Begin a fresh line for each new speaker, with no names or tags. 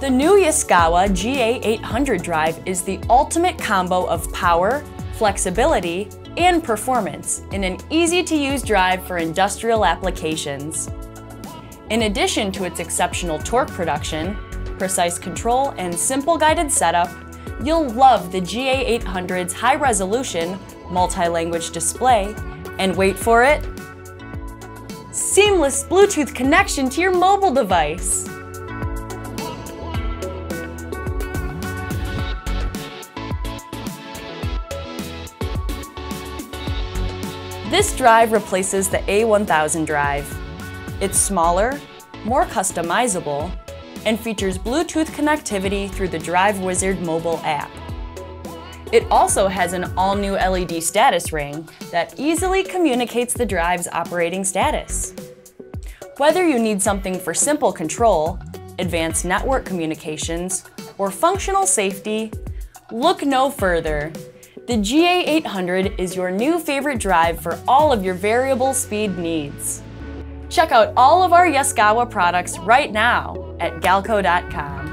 Yaskawa GA800 drive is the ultimate combo of power, flexibility, and performance in an easy-to-use drive for industrial applications. In addition to its exceptional torque production, precise control, and simple guided setup, you'll love the GA800's high-resolution, multi-language display, and wait for it, seamless Bluetooth connection to your mobile device. This drive replaces the A1000 drive. It's smaller, more customizable, and features Bluetooth connectivity through the Drive Wizard mobile app. It also has an all-new LED status ring that easily communicates the drive's operating status. Whether you need something for simple control, advanced network communications, or functional safety, look no further. The GA800 is your new favorite drive for all of your variable speed needs. Check out all of our Yaskawa products right now at galco.com.